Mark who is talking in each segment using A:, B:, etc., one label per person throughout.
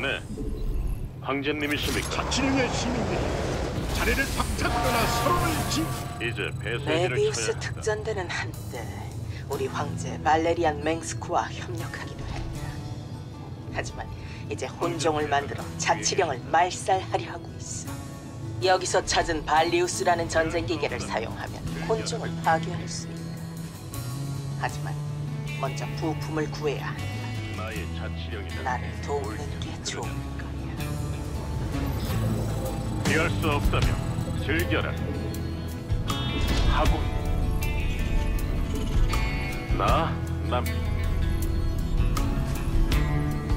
A: 네. 황제님이십니까?
B: 자치령의 시민들이 자리를 박차거나 서로를 지
A: 이제 배쇄진을
C: 메비우스
A: 쳐야 한다.
C: 특전대는 한때 우리 황제 발레리안 맹스크와 협력하기도 했다. 하지만 이제 혼종을 만들어 자치령을 말살하려 하고 있어. 여기서 찾은 발리우스라는 전쟁 기계를 사용하면 혼종을 파괴할 수 있다. 하지만 먼저 부품을 구해야 한다.
A: 나의 자치령이다.
C: 나를 돕는 게 좋을 거야.
A: 피할 수 없다면 즐겨라. 하고 나? 남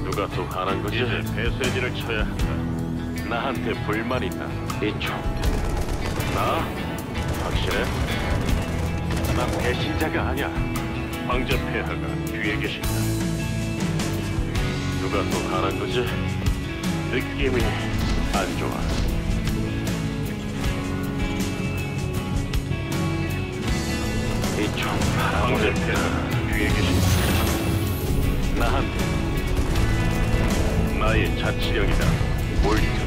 A: 누가 또 하는 거지? 이제 배쇄진을 쳐야 한다. 나한테 불만 있다. 이총 나? 확실해? 난 배신자가 아니야. 황제 폐하가 뒤에 계신다. 누가 또 하는 거지? 느낌이 안 좋아. 이총 황제 폐하가 뒤에 계신다. 나한테 나의 자치령이다. 옳든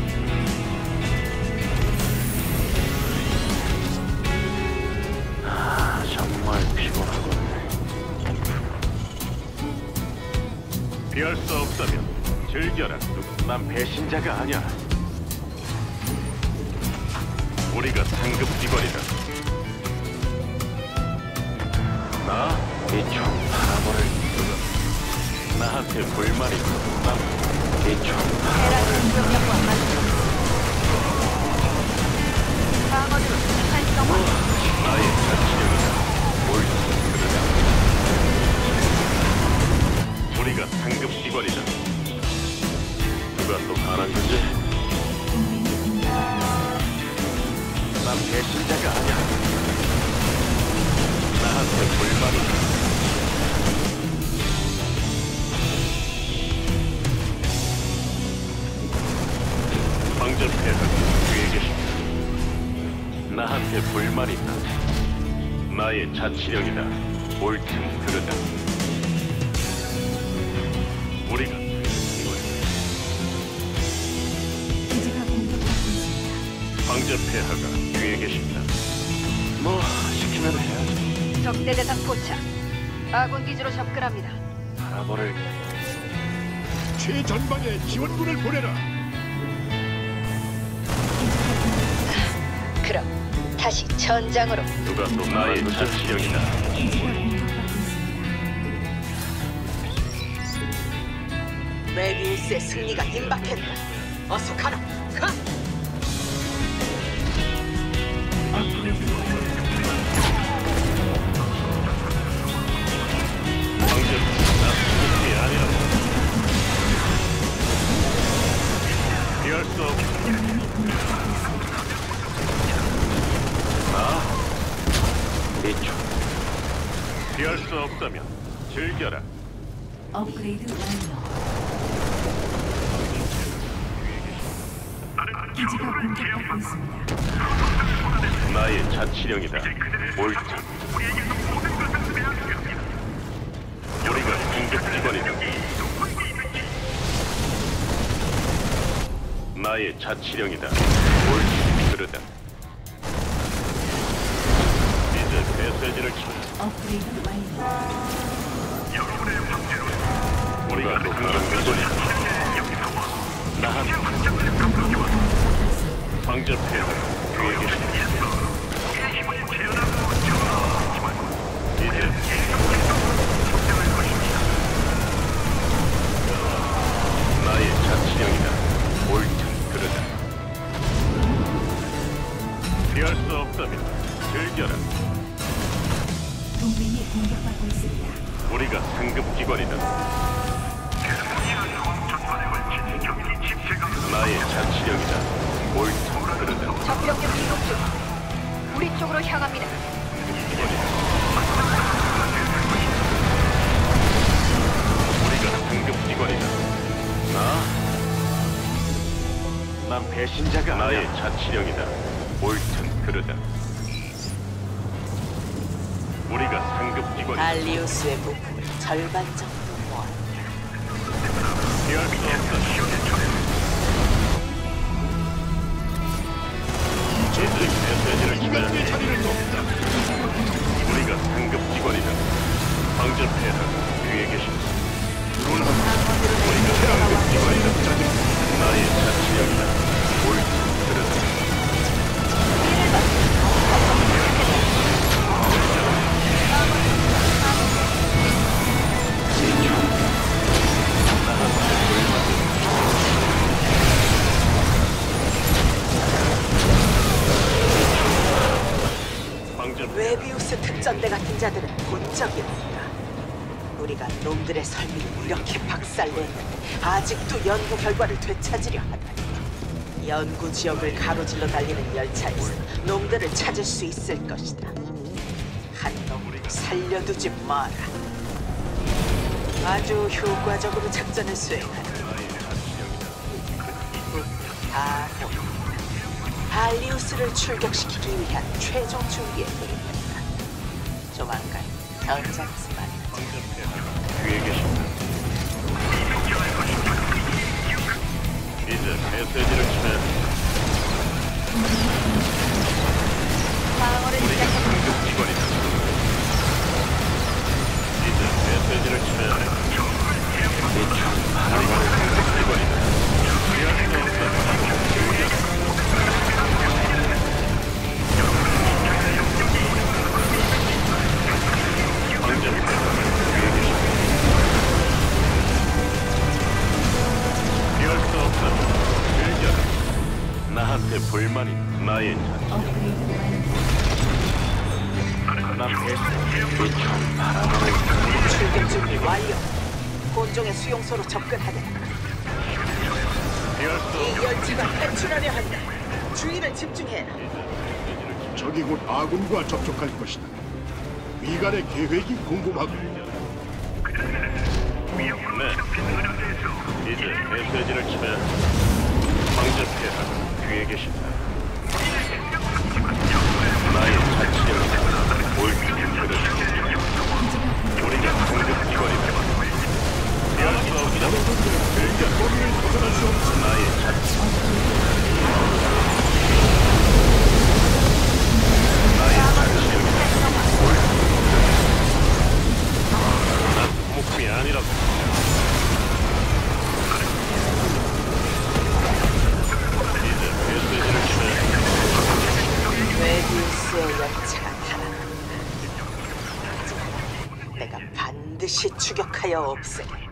A: 피할 수 없다면 즐겨라. 난 배신자가 아니야. 우리가 상급 기관이다. 나? 이총 바라보를 나한테 불만이 있어. 난 이총
D: 테라 공격
A: 나의 자치령이다. 옳든 그르다. 우리가
D: 기지가 공격받고 있습니다.
A: 황제 폐하가 뒤에 계신다. 뭐 시키면 해야지.
D: 적대 대상 포착. 아군 기지로 접근합니다.
A: 바라보를
B: 최전방에 지원군을 보내라.
D: 그럼 다시 전장으로
A: 누가 또 나의
D: 있습니다.
C: 메비우스의 승리가 임박했다. 어서 가라. 가.
A: 없다면 즐겨라.
D: 업그레이드 완료. 기지가 공격받고 있습니다.
A: 나의 자치령이다. 옳든. 우리가 공격 기관이다. 나의 자치령이다. 옳든 그르다. 배쇄진을 쳐.
D: 업그레이드 완료.
A: 우리가 누군가를 믿으니 나한 황제 폐하 계 난 배신자가 아니야. 자치령이다. 옳든 그르다. 우리가 상급 기관 알리우스의 부품을 절반 정도 모았다.
D: 제들 메시지를 기다리는 그 자리를 돕다.
A: 우리가 상급 기관이다. 방전 폐하 뒤에 계신다. 우리가 상급 기관이다.
C: 나의 자치령이다. 웨비우스
A: 특전대 같은
C: 자들은 본 적이 없다. 우리가 놈들의 설비를 이렇게 박살내는 데 아직도 연구 결과를 되찾으려 하다니. 연구 지역을 가로질러 달리는 열차에서 놈들을 찾을 수 있을 것이다. 한 놈도 살려두지 마라. 아주 효과적으로 작전을 수행하는 다 발리우스를 출격시키기 위한 최종 준비에 돌입했다. 조만간 현장에서 만나자.
A: 뒤에 계신다. 이제 메시지를 쳐야 한다.
D: 방어를 시작합니다.
A: 공격 기관이다. 이제 메시지를 쳐야 한다. 이총 바로 공격 기관이다.
C: 수용소로 접근하게. 이. 열차가 탈출하려 한다. 주의를 집중해라.
B: 적이 곧 아군과 접촉할 것이다. 위관의 계획이 궁금하고
A: 네. 이제 메시지를 쳐야 한다. 황제 폐하가 뒤에 계신다. 나의 자치력이다. 옳든 그르든 우리가 공격 기관이다.
C: 내가 반드시 추격하여 없애겠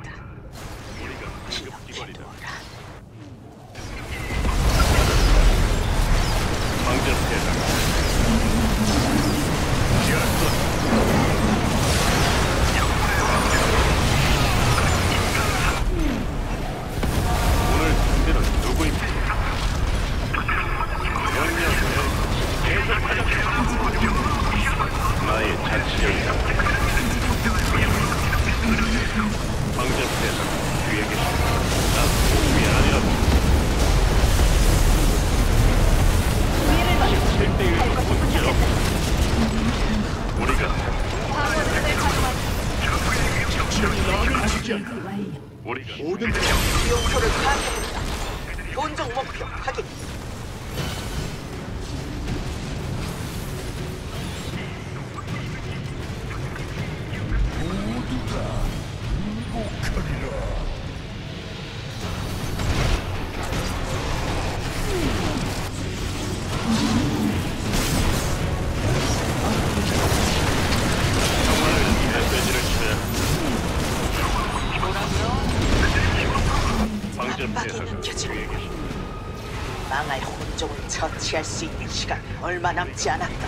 C: 처치할 수 있는 시간 얼마 남지 않았다.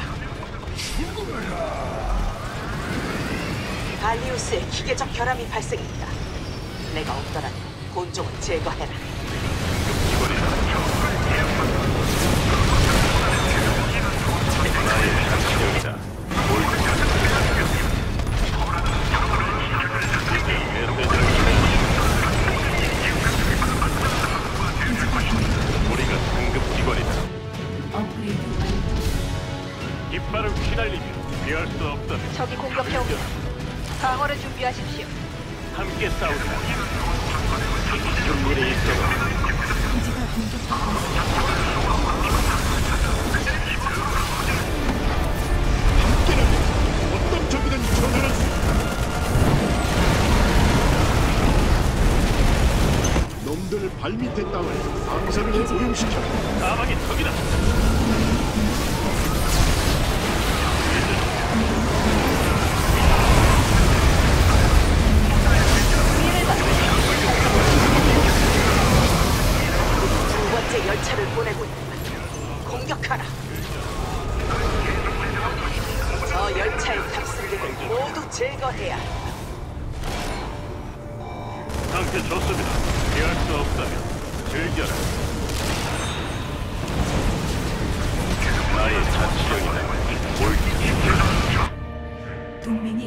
C: 발리우스의 기계적 결함이 발생했다. 내가 없더라도 본종을 제거해라. 모두 제거. 제거해야 한다.
A: 상태 좋습니다. 피할 수 없다면 즐겨라. 나의 자치령이다. 옳지.
D: 동맹이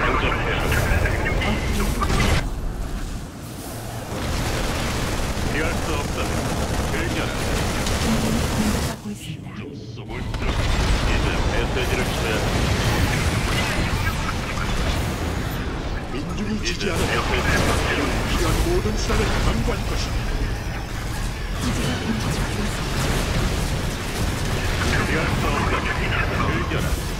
A: 당장해야 피할 수 없다면 즐겨라. 이제
B: 지지하는 필요한 모든 수단을 강구할 것이다.
D: 기지가 공격받고 있습니다.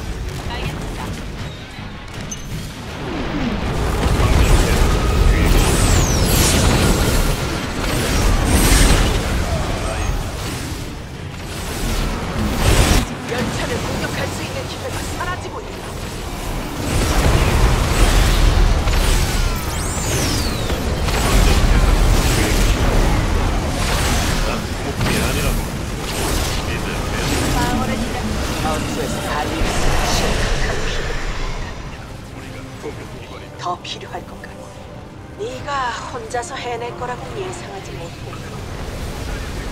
C: 해낼 거라고 예상하지 못했고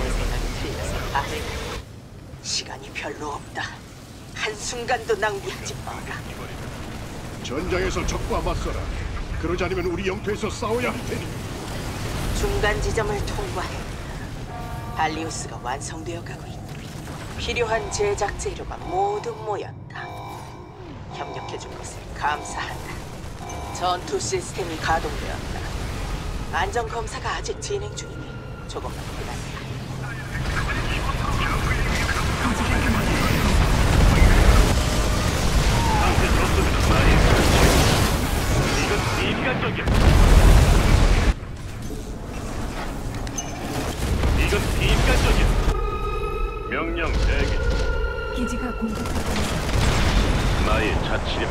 C: 내 생각이 틀려서 다행이다. 시간이 별로 없다. 한순간도 낭비하지 마라.
B: 전장에서 적과 맞서라. 그러지 않으면 우리 영토에서 싸워야 할 테니.
C: 중간 지점을 통과했다. 발리우스가 완성되어 가고 있다. 필요한 제작 재료가 모두 모였다. 협력해준 것을 감사한다. 전투 시스템이 가동되었다. 안전 검사가 아직 진행 중이니 조금만 기다려.
A: 이건 비인간적이야. 이건 비인간적이야. 명령 대기.
D: 기지가 공격받고 있습니다.
A: 나의 자치령.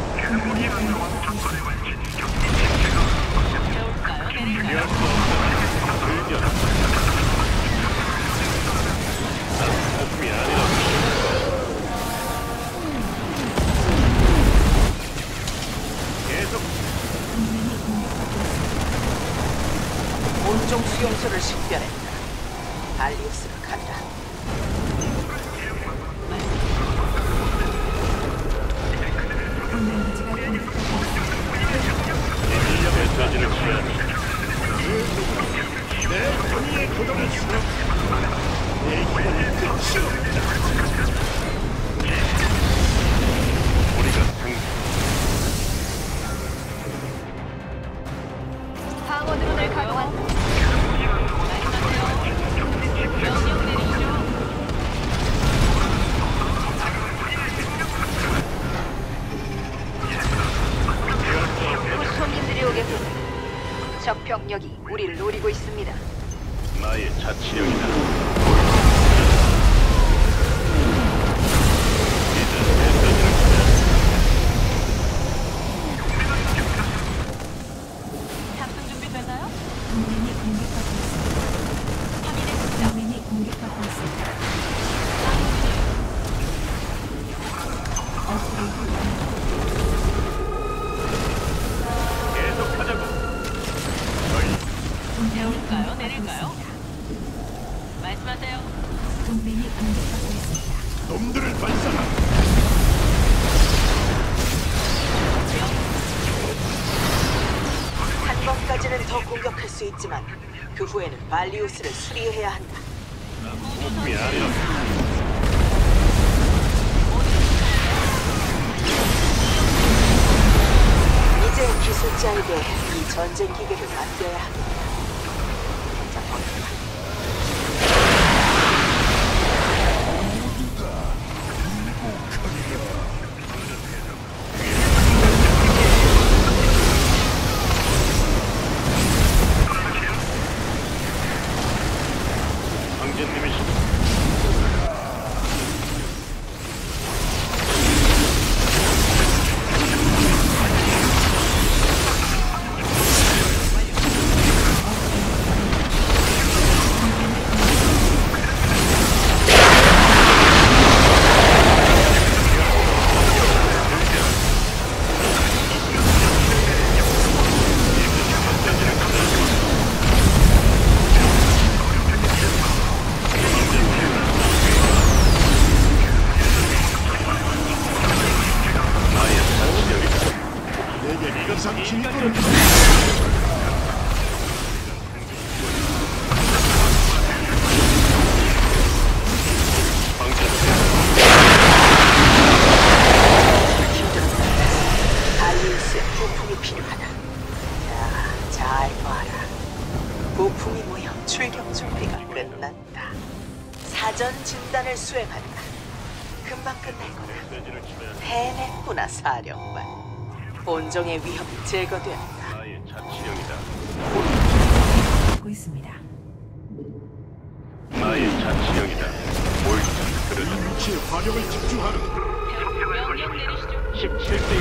A: 한
C: 번까지는 더 공격할 수 있지만 그 후에는 발리우스를 수리해야 한다.
A: 아니라고.
C: 이제 기술자에게 이 전쟁 기계를 맡겨야 합니다. 자,
B: 진거를
C: 본종의 위협이 제거되었다.
A: 나의 자치령이다.
D: 하고 있습니다.
A: 나의 자치령이다. 옳다. 그러다.
B: 위치에 화력을 집중하라.
E: 명령 내리시죠.
A: 17대 1.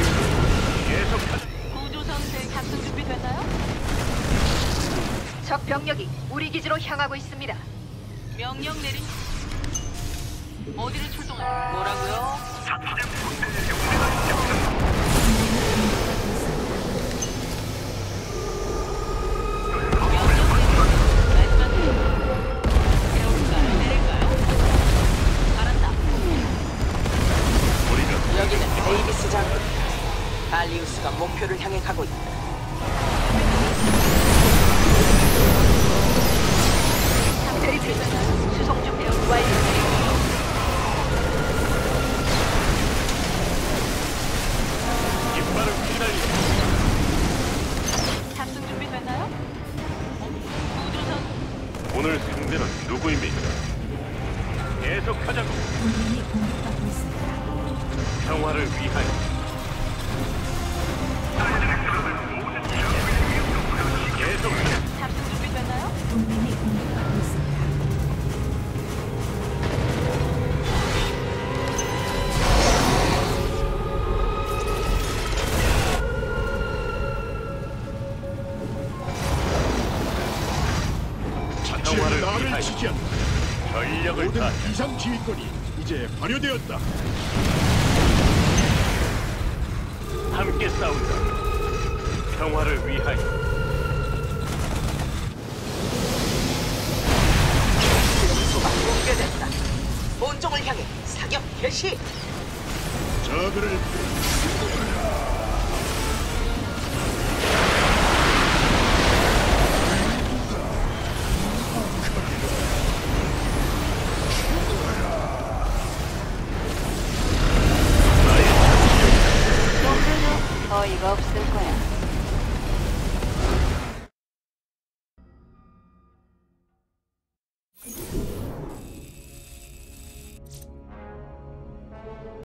A: 계속하자.
E: 구조선들 작전 준비됐나요?
F: 적 병력이 우리 기지로 향하고 있습니다.
E: 명령 내리. 어디를 출동할? 뭐라고요?
C: 알리우스가 목표를 향해 가고 있다.
B: 지휘권이 이제 발효되었다.
A: 함께 싸운다. 평화를 위하여.
C: 수가 붕괴됐다. 본종을 향해 사격 개시.
B: 저들을